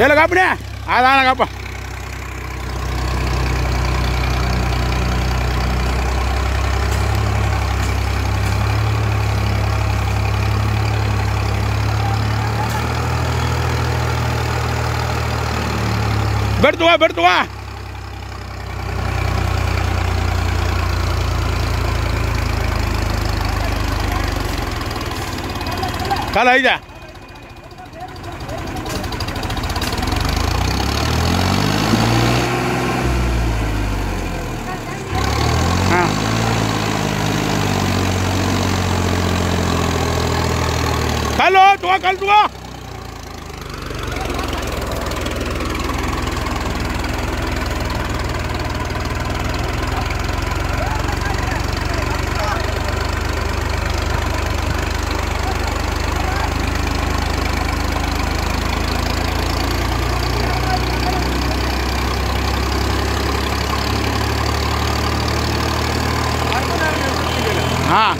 Dela apa nih? Ada apa? Bertuah bertuah, Kalau aja. Hello दुआ कल दुआ हाँ